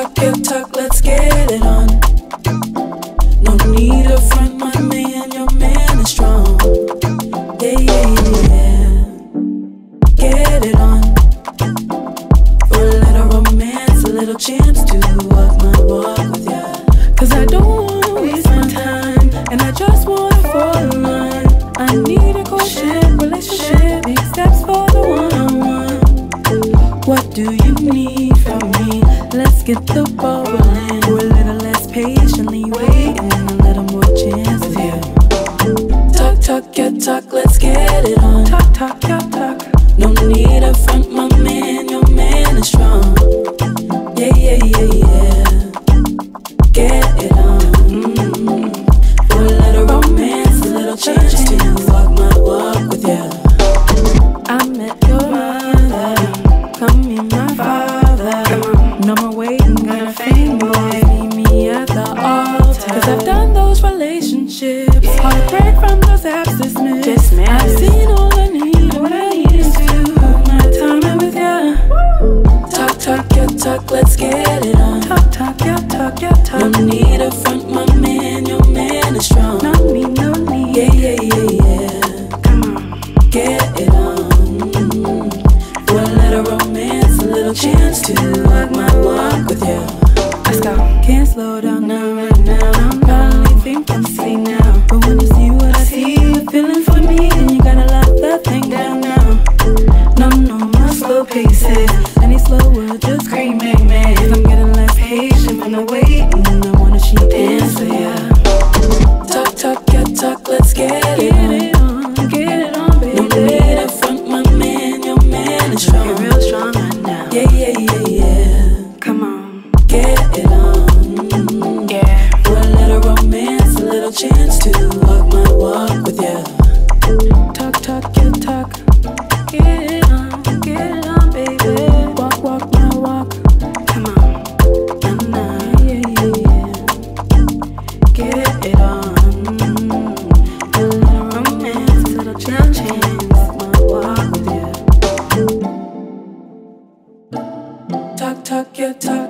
Talk, talk, let's get it on. No need to front, my man, your man is strong. Do you need from me? Let's get the ball rolling. We're a little less patiently waiting, a little more chance of you. Talk, talk, your talk, let's get it on. Talk, talk, your talk. No need to front, my man relationships. Heartbreak from those apps dismissed. Dismissed. I've seen all I need, what I need is to put my time in with ya. Talk, talk, your talk, let's get it on. Talk, talk, your talk, your talk. No need to front, my man, your man is strong. No need, no need. Yeah, yeah, yeah, yeah. Come on. Get it on. For a little romance, a little chance to walk my walk with you. Let's go. Can't slow down now, Any slower, just screaming, man. I'm getting less patient when I wait, and then I wanna cheat your talk.